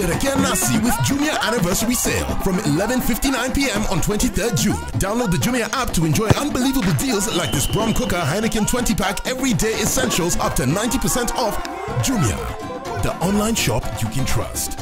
Shereke Nasi with Jumia Anniversary Sale from 11.59 p.m. on 23rd June. Download the Jumia app to enjoy unbelievable deals like this Bruhm Cooker Heineken 20 pack everyday essentials up to 90% off. Jumia, the online shop you can trust.